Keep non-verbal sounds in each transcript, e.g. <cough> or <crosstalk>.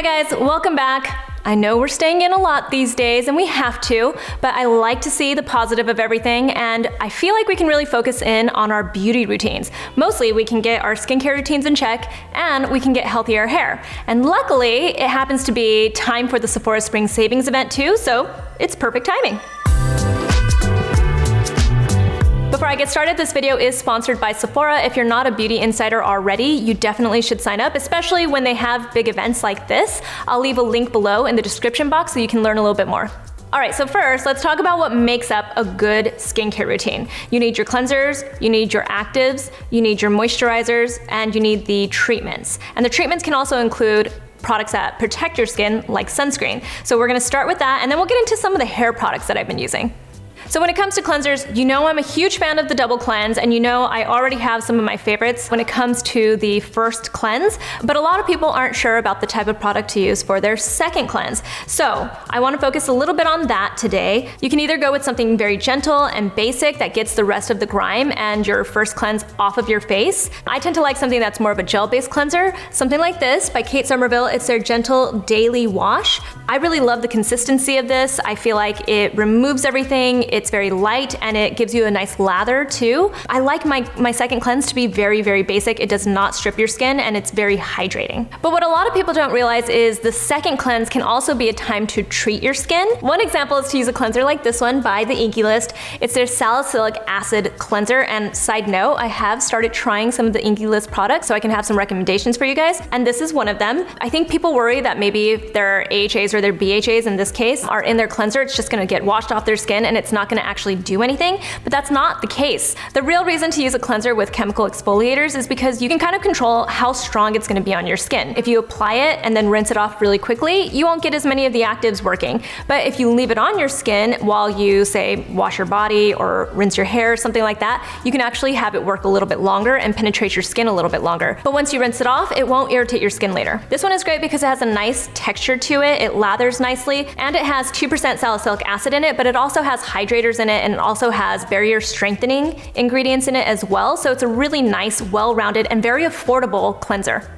Hi guys, welcome back. I know we're staying in a lot these days and we have to, but I like to see the positive of everything and I feel like we can really focus in on our beauty routines. Mostly we can get our skincare routines in check and we can get healthier hair. And luckily, it happens to be time for the Sephora Spring Savings event too, so it's perfect timing. Before I get started, this video is sponsored by Sephora. If you're not a beauty insider already, you definitely should sign up, especially when they have big events like this. I'll leave a link below in the description box so you can learn a little bit more. All right, so first, let's talk about what makes up a good skincare routine. You need your cleansers, you need your actives, you need your moisturizers, and you need the treatments. And the treatments can also include products that protect your skin, like sunscreen. So we're gonna start with that, and then we'll get into some of the hair products that I've been using. So when it comes to cleansers, you know I'm a huge fan of the double cleanse and you know I already have some of my favorites when it comes to the first cleanse, but a lot of people aren't sure about the type of product to use for their second cleanse. So I wanna focus a little bit on that today. You can either go with something very gentle and basic that gets the rest of the grime and your first cleanse off of your face. I tend to like something that's more of a gel-based cleanser, something like this by Kate Somerville. It's their gentle daily wash. I really love the consistency of this. I feel like it removes everything. It's very light and it gives you a nice lather too. I like my, my second cleanse to be very, very basic. It does not strip your skin and it's very hydrating. But what a lot of people don't realize is the second cleanse can also be a time to treat your skin. One example is to use a cleanser like this one by the Inkey List. It's their salicylic acid cleanser and side note, I have started trying some of the Inkey List products so I can have some recommendations for you guys and this is one of them. I think people worry that maybe if their AHAs or their BHAs in this case are in their cleanser, it's just gonna get washed off their skin and it's not gonna actually do anything, but that's not the case. The real reason to use a cleanser with chemical exfoliators is because you can kind of control how strong it's gonna be on your skin. If you apply it and then rinse it off really quickly, you won't get as many of the actives working. But if you leave it on your skin while you say wash your body or rinse your hair, something like that, you can actually have it work a little bit longer and penetrate your skin a little bit longer. But once you rinse it off, it won't irritate your skin later. This one is great because it has a nice texture to it, it lathers nicely, and it has 2% salicylic acid in it, but it also has hydrators in it and it also has barrier strengthening ingredients in it as well. So it's a really nice, well-rounded and very affordable cleanser.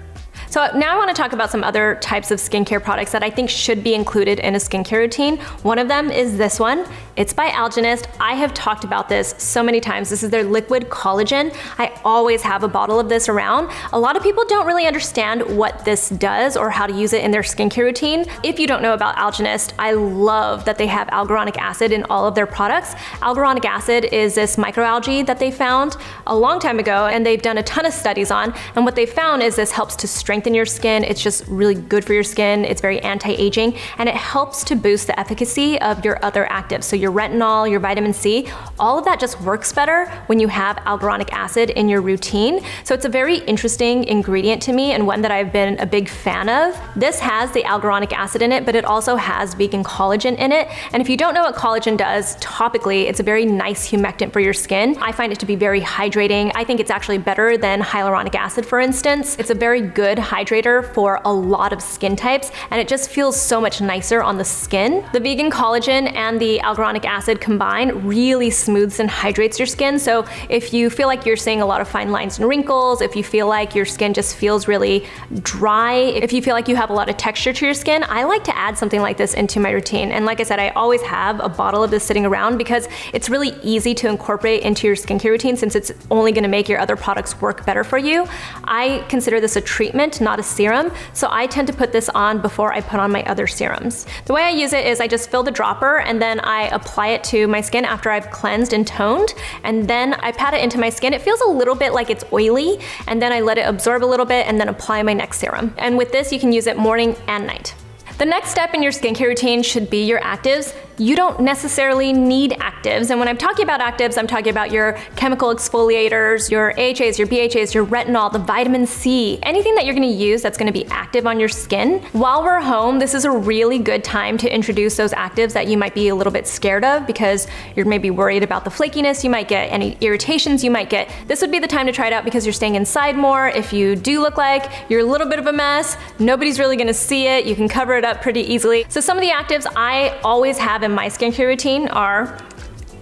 So now I wanna talk about some other types of skincare products that I think should be included in a skincare routine. One of them is this one. It's by Algenist. I have talked about this so many times. This is their liquid collagen. I always have a bottle of this around. A lot of people don't really understand what this does or how to use it in their skincare routine. If you don't know about Algenist, I love that they have alguronic acid in all of their products. Alguronic acid is this microalgae that they found a long time ago and they've done a ton of studies on. And what they found is this helps to strengthen your skin. It's just really good for your skin. It's very anti-aging and it helps to boost the efficacy of your other actives. So your retinol, your vitamin C, all of that just works better when you have alguronic acid in your routine. So it's a very interesting ingredient to me and one that I've been a big fan of. This has the alguronic acid in it, but it also has vegan collagen in it. And if you don't know what collagen does topically, it's a very nice humectant for your skin. I find it to be very hydrating. I think it's actually better than hyaluronic acid, for instance. It's a very good hydrator for a lot of skin types, and it just feels so much nicer on the skin. The vegan collagen and the alguronic acid combined really smooths and hydrates your skin. So if you feel like you're seeing a lot of fine lines and wrinkles, if you feel like your skin just feels really dry, if you feel like you have a lot of texture to your skin, I like to add something like this into my routine. And like I said, I always have a bottle of this sitting around because it's really easy to incorporate into your skincare routine since it's only gonna make your other products work better for you. I consider this a treatment, not a serum, so I tend to put this on before I put on my other serums. The way I use it is I just fill the dropper and then I apply it to my skin after I've cleansed and toned, and then I pat it into my skin. It feels a little bit like it's oily, and then I let it absorb a little bit and then apply my next serum. And with this, you can use it morning and night. The next step in your skincare routine should be your actives you don't necessarily need actives. And when I'm talking about actives, I'm talking about your chemical exfoliators, your AHAs, your BHAs, your retinol, the vitamin C, anything that you're gonna use that's gonna be active on your skin. While we're home, this is a really good time to introduce those actives that you might be a little bit scared of because you're maybe worried about the flakiness you might get, any irritations you might get. This would be the time to try it out because you're staying inside more. If you do look like you're a little bit of a mess, nobody's really gonna see it. You can cover it up pretty easily. So some of the actives I always have have in my skincare routine are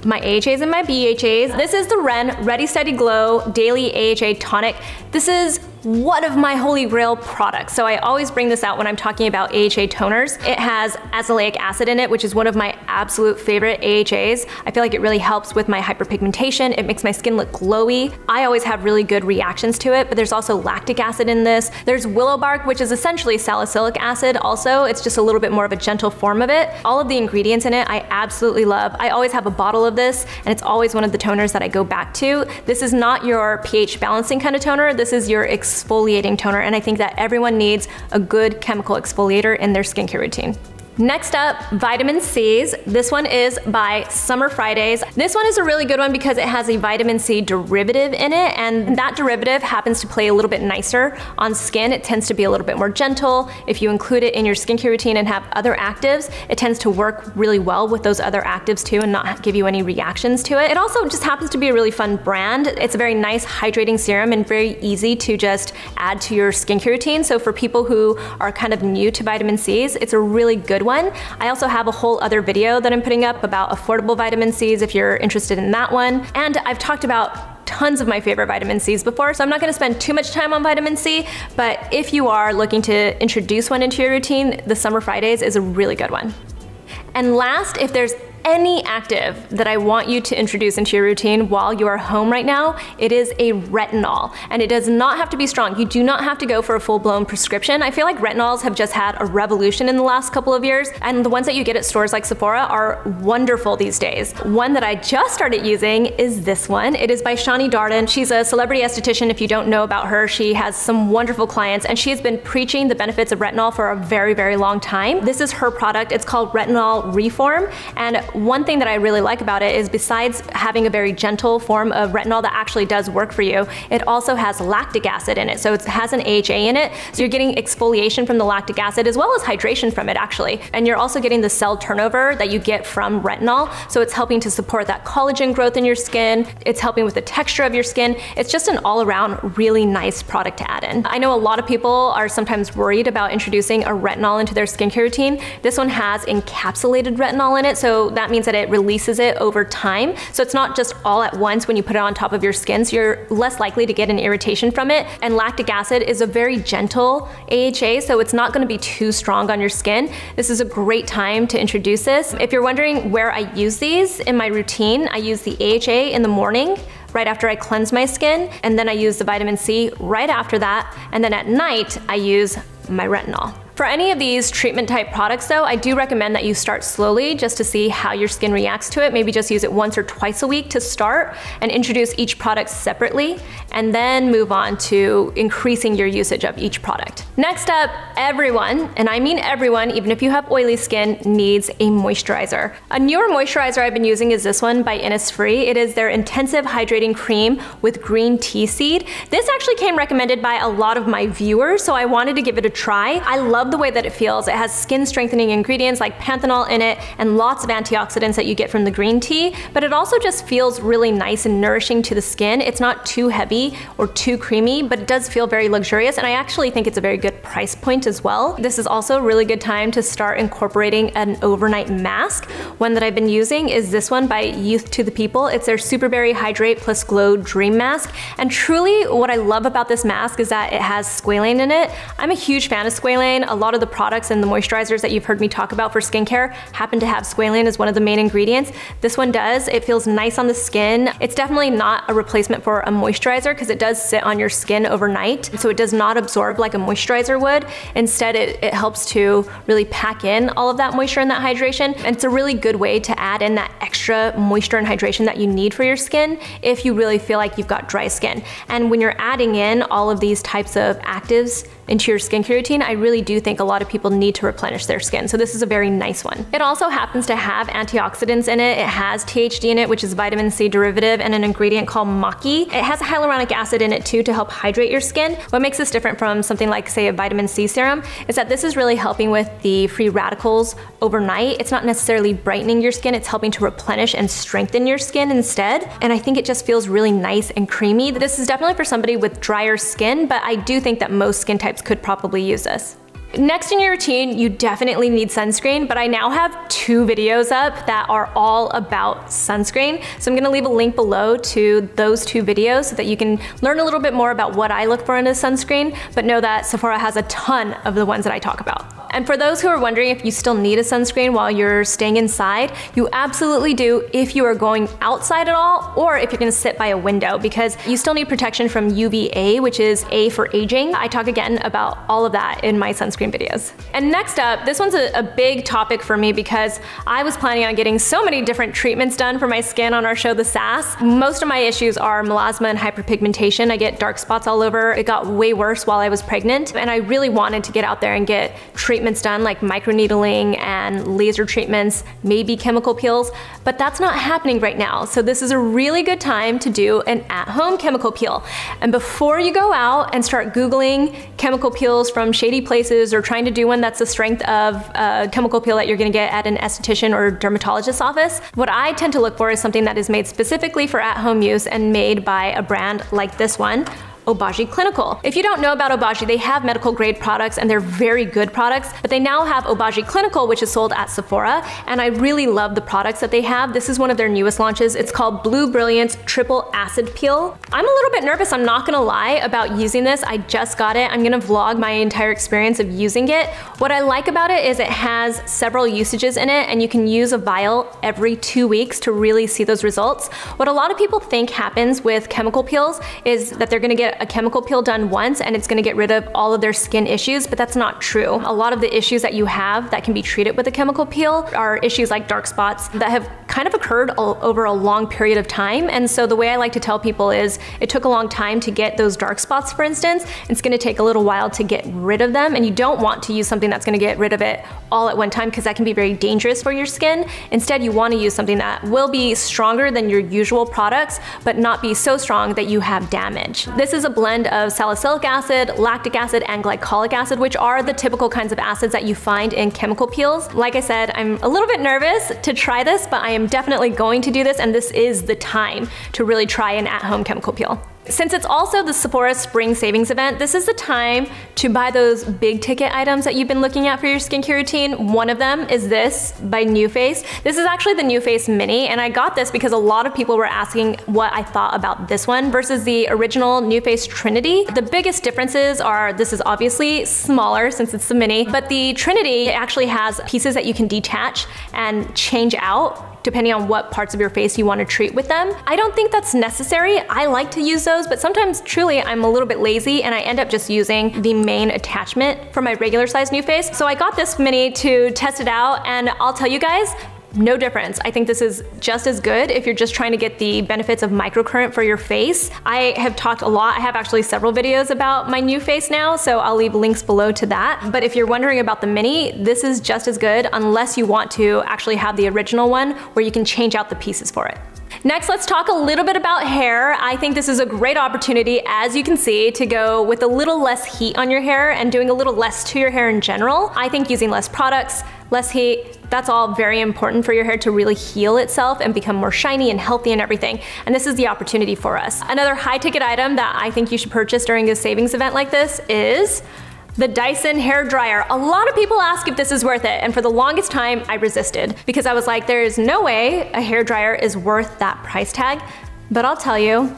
my AHAs and my BHAs. This is the Ren Ready Steady Glow Daily AHA Tonic. This is one of my holy grail products. So I always bring this out when I'm talking about AHA toners. It has azelaic acid in it, which is one of my absolute favorite AHAs. I feel like it really helps with my hyperpigmentation. It makes my skin look glowy. I always have really good reactions to it, but there's also lactic acid in this. There's willow bark, which is essentially salicylic acid also. It's just a little bit more of a gentle form of it. All of the ingredients in it I absolutely love. I always have a bottle of this, and it's always one of the toners that I go back to. This is not your pH balancing kind of toner. This is your exfoliating toner, and I think that everyone needs a good chemical exfoliator in their skincare routine. Next up, vitamin C's. This one is by Summer Fridays. This one is a really good one because it has a vitamin C derivative in it, and that derivative happens to play a little bit nicer on skin. It tends to be a little bit more gentle. If you include it in your skincare routine and have other actives, it tends to work really well with those other actives too and not give you any reactions to it. It also just happens to be a really fun brand. It's a very nice hydrating serum and very easy to just add to your skincare routine. So for people who are kind of new to vitamin C's, it's a really good one one. I also have a whole other video that I'm putting up about affordable vitamin C's if you're interested in that one. And I've talked about tons of my favorite vitamin C's before, so I'm not gonna spend too much time on vitamin C, but if you are looking to introduce one into your routine, the Summer Fridays is a really good one. And last, if there's any active that I want you to introduce into your routine while you are home right now, it is a retinol. And it does not have to be strong. You do not have to go for a full-blown prescription. I feel like retinols have just had a revolution in the last couple of years, and the ones that you get at stores like Sephora are wonderful these days. One that I just started using is this one. It is by Shani Darden. She's a celebrity esthetician. If you don't know about her, she has some wonderful clients, and she has been preaching the benefits of retinol for a very, very long time. This is her product. It's called Retinol Reform, and one thing that I really like about it is besides having a very gentle form of retinol that actually does work for you, it also has lactic acid in it. So it has an AHA in it. So you're getting exfoliation from the lactic acid as well as hydration from it actually. And you're also getting the cell turnover that you get from retinol. So it's helping to support that collagen growth in your skin. It's helping with the texture of your skin. It's just an all around really nice product to add in. I know a lot of people are sometimes worried about introducing a retinol into their skincare routine. This one has encapsulated retinol in it. So that means that it releases it over time. So it's not just all at once when you put it on top of your skin, so you're less likely to get an irritation from it. And lactic acid is a very gentle AHA, so it's not gonna be too strong on your skin. This is a great time to introduce this. If you're wondering where I use these in my routine, I use the AHA in the morning right after I cleanse my skin, and then I use the vitamin C right after that, and then at night I use my retinol. For any of these treatment type products though, I do recommend that you start slowly just to see how your skin reacts to it. Maybe just use it once or twice a week to start and introduce each product separately and then move on to increasing your usage of each product. Next up, everyone, and I mean everyone, even if you have oily skin, needs a moisturizer. A newer moisturizer I've been using is this one by Innisfree. It is their Intensive Hydrating Cream with green tea seed. This actually came recommended by a lot of my viewers, so I wanted to give it a try. I love the way that it feels. It has skin strengthening ingredients like panthenol in it and lots of antioxidants that you get from the green tea, but it also just feels really nice and nourishing to the skin. It's not too heavy or too creamy, but it does feel very luxurious and I actually think it's a very good price point as well. This is also a really good time to start incorporating an overnight mask. One that I've been using is this one by Youth to the People. It's their Super Berry Hydrate Plus Glow Dream Mask. And truly what I love about this mask is that it has squalane in it. I'm a huge fan of squalane. A lot of the products and the moisturizers that you've heard me talk about for skincare happen to have squalane as one of the main ingredients. This one does. It feels nice on the skin. It's definitely not a replacement for a moisturizer because it does sit on your skin overnight. So it does not absorb like a moisturizer would. Instead, it, it helps to really pack in all of that moisture and that hydration. And it's a really good way to add in that extra moisture and hydration that you need for your skin if you really feel like you've got dry skin. And when you're adding in all of these types of actives into your skincare routine, I really think a lot of people need to replenish their skin. So this is a very nice one. It also happens to have antioxidants in it. It has THD in it, which is vitamin C derivative, and an ingredient called maqui. It has hyaluronic acid in it too to help hydrate your skin. What makes this different from something like say a vitamin C serum is that this is really helping with the free radicals overnight. It's not necessarily brightening your skin, it's helping to replenish and strengthen your skin instead. And I think it just feels really nice and creamy. This is definitely for somebody with drier skin, but I do think that most skin types could probably use this. Next in your routine, you definitely need sunscreen, but I now have two videos up that are all about sunscreen. So I'm gonna leave a link below to those two videos so that you can learn a little bit more about what I look for in a sunscreen, but know that Sephora has a ton of the ones that I talk about. And for those who are wondering if you still need a sunscreen while you're staying inside, you absolutely do if you are going outside at all or if you're gonna sit by a window because you still need protection from UVA, which is A for aging. I talk again about all of that in my sunscreen videos. And next up, this one's a, a big topic for me because I was planning on getting so many different treatments done for my skin on our show, The Sass. Most of my issues are melasma and hyperpigmentation. I get dark spots all over. It got way worse while I was pregnant and I really wanted to get out there and get treatments done like microneedling and laser treatments, maybe chemical peels, but that's not happening right now. So this is a really good time to do an at-home chemical peel. And before you go out and start Googling chemical peels from shady places or trying to do one that's the strength of a chemical peel that you're gonna get at an esthetician or dermatologist's office, what I tend to look for is something that is made specifically for at-home use and made by a brand like this one, Obagi Clinical. If you don't know about Obagi, they have medical grade products and they're very good products, but they now have Obagi Clinical, which is sold at Sephora, and I really love the products that they have. This is one of their newest launches. It's called Blue Brilliance Triple Acid Peel. I'm a little bit nervous, I'm not gonna lie, about using this. I just got it. I'm gonna vlog my entire experience of using it. What I like about it is it has several usages in it, and you can use a vial every two weeks to really see those results. What a lot of people think happens with chemical peels is that they're gonna get a chemical peel done once and it's gonna get rid of all of their skin issues, but that's not true. A lot of the issues that you have that can be treated with a chemical peel are issues like dark spots that have kind of occurred over a long period of time. And so the way I like to tell people is it took a long time to get those dark spots, for instance. It's gonna take a little while to get rid of them. And you don't want to use something that's gonna get rid of it all at one time because that can be very dangerous for your skin. Instead, you wanna use something that will be stronger than your usual products, but not be so strong that you have damage. This is a blend of salicylic acid, lactic acid, and glycolic acid, which are the typical kinds of acids that you find in chemical peels. Like I said, I'm a little bit nervous to try this, but I am definitely going to do this, and this is the time to really try an at-home chemical peel. Since it's also the Sephora Spring Savings event, this is the time to buy those big ticket items that you've been looking at for your skincare routine. One of them is this by NuFace. This is actually the NuFace Mini, and I got this because a lot of people were asking what I thought about this one versus the original NuFace Trinity. The biggest differences are this is obviously smaller since it's the Mini, but the Trinity actually has pieces that you can detach and change out depending on what parts of your face you want to treat with them. I don't think that's necessary. I like to use those, but sometimes truly I'm a little bit lazy and I end up just using the main attachment for my regular size face. So I got this mini to test it out and I'll tell you guys, no difference. I think this is just as good if you're just trying to get the benefits of microcurrent for your face. I have talked a lot, I have actually several videos about my NuFace now, so I'll leave links below to that. But if you're wondering about the mini, this is just as good unless you want to actually have the original one where you can change out the pieces for it. Next, let's talk a little bit about hair. I think this is a great opportunity, as you can see, to go with a little less heat on your hair and doing a little less to your hair in general. I think using less products, less heat, that's all very important for your hair to really heal itself and become more shiny and healthy and everything. And this is the opportunity for us. Another high ticket item that I think you should purchase during a savings event like this is the Dyson hair dryer. A lot of people ask if this is worth it, and for the longest time, I resisted because I was like, there is no way a hair dryer is worth that price tag. But I'll tell you,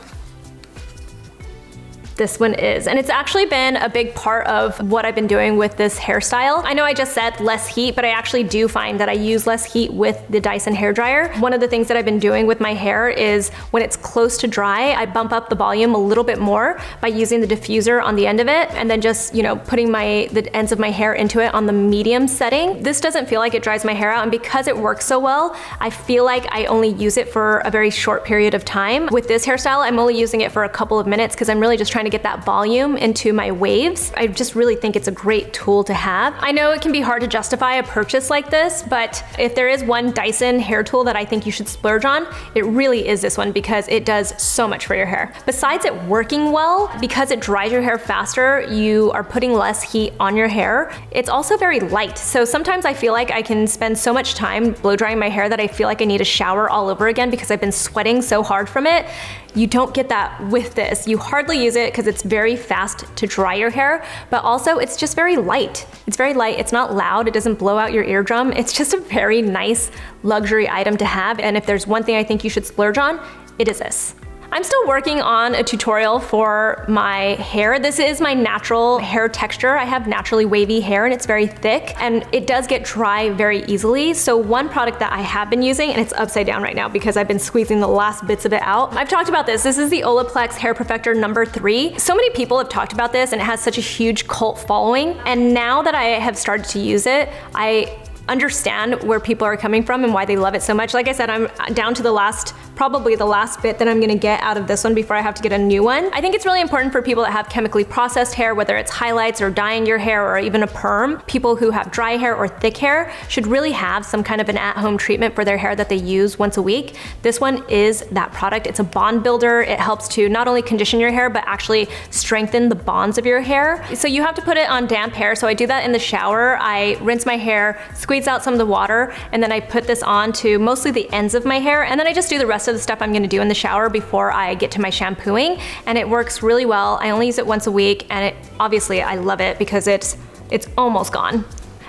this one is. And it's actually been a big part of what I've been doing with this hairstyle. I know I just said less heat, but I actually do find that I use less heat with the Dyson hair dryer. One of the things that I've been doing with my hair is when it's close to dry, I bump up the volume a little bit more by using the diffuser on the end of it and then just, you know, putting my the ends of my hair into it on the medium setting. This doesn't feel like it dries my hair out and because it works so well, I feel like I only use it for a very short period of time. With this hairstyle, I'm only using it for a couple of minutes because I'm really just trying to get that volume into my waves. I just really think it's a great tool to have. I know it can be hard to justify a purchase like this, but if there is one Dyson hair tool that I think you should splurge on, it really is this one because it does so much for your hair. Besides it working well, because it dries your hair faster, you are putting less heat on your hair. It's also very light. So sometimes I feel like I can spend so much time blow drying my hair that I feel like I need a shower all over again because I've been sweating so hard from it. You don't get that with this. You hardly use it because it's very fast to dry your hair, but also it's just very light. It's very light, it's not loud, it doesn't blow out your eardrum. It's <laughs> just a very nice luxury item to have. And if there's one thing I think you should splurge on, it is this. I'm still working on a tutorial for my hair. This is my natural hair texture. I have naturally wavy hair and it's very thick and it does get dry very easily. So one product that I have been using, and it's upside down right now because I've been squeezing the last bits of it out. I've talked about this. This is the Olaplex Hair Perfector number three. So many people have talked about this and it has such a huge cult following. And now that I have started to use it, I understand where people are coming from and why they love it so much. Like I said, I'm down to the last, probably the last bit that I'm gonna get out of this one before I have to get a new one. I think it's really important for people that have chemically processed hair, whether it's highlights or dyeing your hair or even a perm. People who have dry hair or thick hair should really have some kind of an at-home treatment for their hair that they use once a week. This one is that product. It's a bond builder. It helps to not only condition your hair, but actually strengthen the bonds of your hair. So you have to put it on damp hair. So I do that in the shower. I rinse my hair, squeeze out some of the water, and then I put this on to mostly the ends of my hair, and then I just do the rest of the stuff I'm gonna do in the shower before I get to my shampooing, and it works really well. I only use it once a week, and it obviously I love it because it's it's almost gone.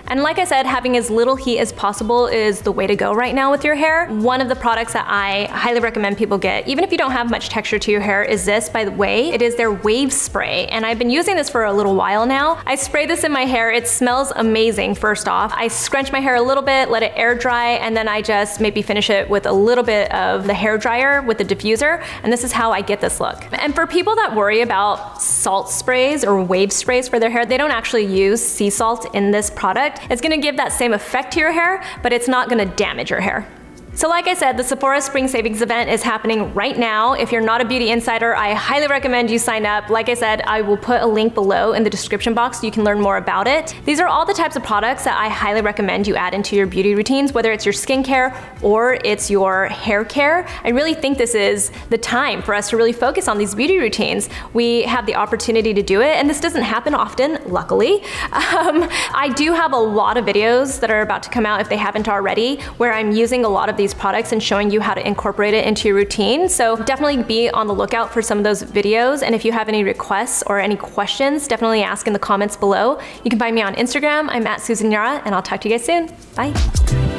And like I said, having as little heat as possible is the way to go right now with your hair. One of the products that I highly recommend people get, even if you don't have much texture to your hair, is this, by the Ouai. It is their Wave Spray, and I've been using this for a little while now. I spray this in my hair. It smells amazing, first off. I scrunch my hair a little bit, let it air dry, and then I just maybe finish it with a little bit of the hair dryer with the diffuser, and this is how I get this look. And for people that worry about salt sprays or wave sprays for their hair, they don't actually use sea salt in this product. It's gonna give that same effect to your hair, but it's not gonna damage your hair. So like I said, the Sephora Spring Savings event is happening right now. If you're not a beauty insider, I highly recommend you sign up. Like I said, I will put a link below in the description box so you can learn more about it. These are all the types of products that I highly recommend you add into your beauty routines, whether it's your skincare or it's your hair care. I really think this is the time for us to really focus on these beauty routines. We have the opportunity to do it, and this doesn't happen often, luckily. <laughs> Um, I do have a lot of videos that are about to come out if they haven't already, where I'm using a lot of these products and showing you how to incorporate it into your routine. So definitely be on the lookout for some of those videos. And if you have any requests or any questions, definitely ask in the comments below. You can find me on Instagram. I'm at Susan Yara and I'll talk to you guys soon. Bye.